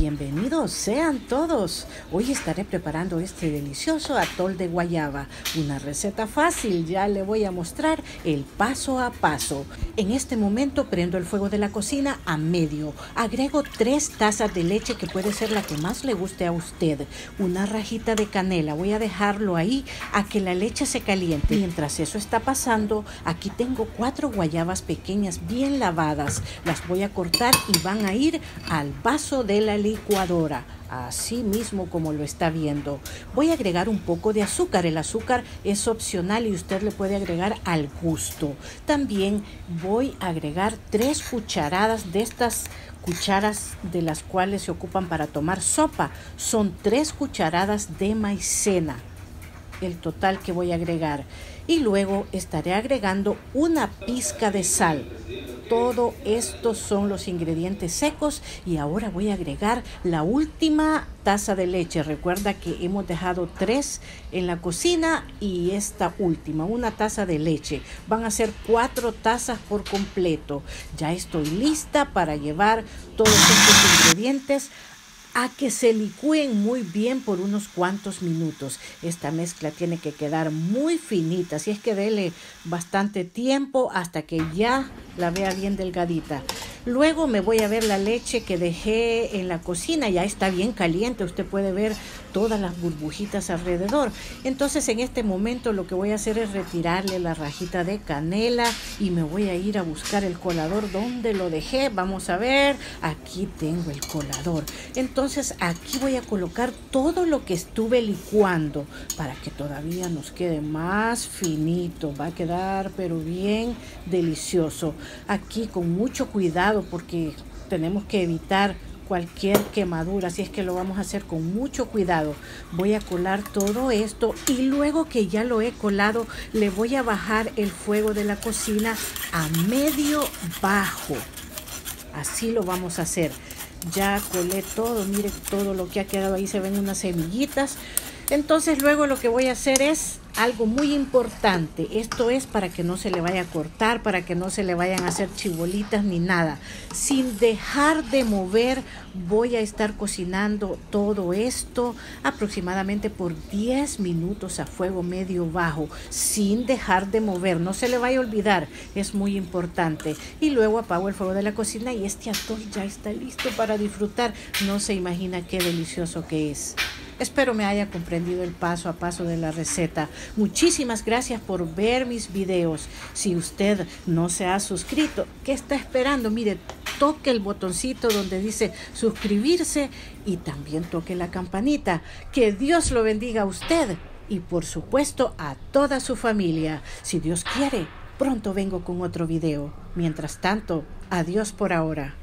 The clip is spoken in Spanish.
Bienvenidos sean todos. Hoy estaré preparando este delicioso atol de guayaba. Una receta fácil, ya le voy a mostrar el paso a paso. En este momento prendo el fuego de la cocina a medio. Agrego tres tazas de leche que puede ser la que más le guste a usted. Una rajita de canela. Voy a dejarlo ahí a que la leche se caliente. Mientras eso está pasando, aquí tengo cuatro guayabas pequeñas bien lavadas. Las voy a cortar y van a ir al vaso de la licuadora, así mismo como lo está viendo. Voy a agregar un poco de azúcar. El azúcar es opcional y usted le puede agregar al gusto. También voy a agregar tres cucharadas de estas cucharas de las cuales se ocupan para tomar sopa. Son tres cucharadas de maicena el total que voy a agregar y luego estaré agregando una pizca de sal todo estos son los ingredientes secos y ahora voy a agregar la última taza de leche. Recuerda que hemos dejado tres en la cocina y esta última, una taza de leche. Van a ser cuatro tazas por completo. Ya estoy lista para llevar todos estos ingredientes a que se licúen muy bien por unos cuantos minutos. Esta mezcla tiene que quedar muy finita, así es que dele bastante tiempo hasta que ya la vea bien delgadita. Luego me voy a ver la leche que dejé en la cocina, ya está bien caliente, usted puede ver todas las burbujitas alrededor. Entonces en este momento lo que voy a hacer es retirarle la rajita de canela y me voy a ir a buscar el colador donde lo dejé. Vamos a ver, aquí tengo el colador. Entonces aquí voy a colocar todo lo que estuve licuando para que todavía nos quede más finito. Va a quedar pero bien delicioso. Aquí con mucho cuidado porque tenemos que evitar cualquier quemadura, así es que lo vamos a hacer con mucho cuidado. Voy a colar todo esto y luego que ya lo he colado, le voy a bajar el fuego de la cocina a medio bajo. Así lo vamos a hacer. Ya colé todo, mire todo lo que ha quedado ahí, se ven unas semillitas. Entonces luego lo que voy a hacer es algo muy importante. Esto es para que no se le vaya a cortar, para que no se le vayan a hacer chibolitas ni nada. Sin dejar de mover, voy a estar cocinando todo esto aproximadamente por 10 minutos a fuego medio bajo, sin dejar de mover. No se le vaya a olvidar, es muy importante. Y luego apago el fuego de la cocina y este atol ya está listo para disfrutar. No se imagina qué delicioso que es. Espero me haya comprendido el paso a paso de la receta. Muchísimas gracias por ver mis videos. Si usted no se ha suscrito, ¿qué está esperando? Mire, toque el botoncito donde dice suscribirse y también toque la campanita. Que Dios lo bendiga a usted y por supuesto a toda su familia. Si Dios quiere, pronto vengo con otro video. Mientras tanto, adiós por ahora.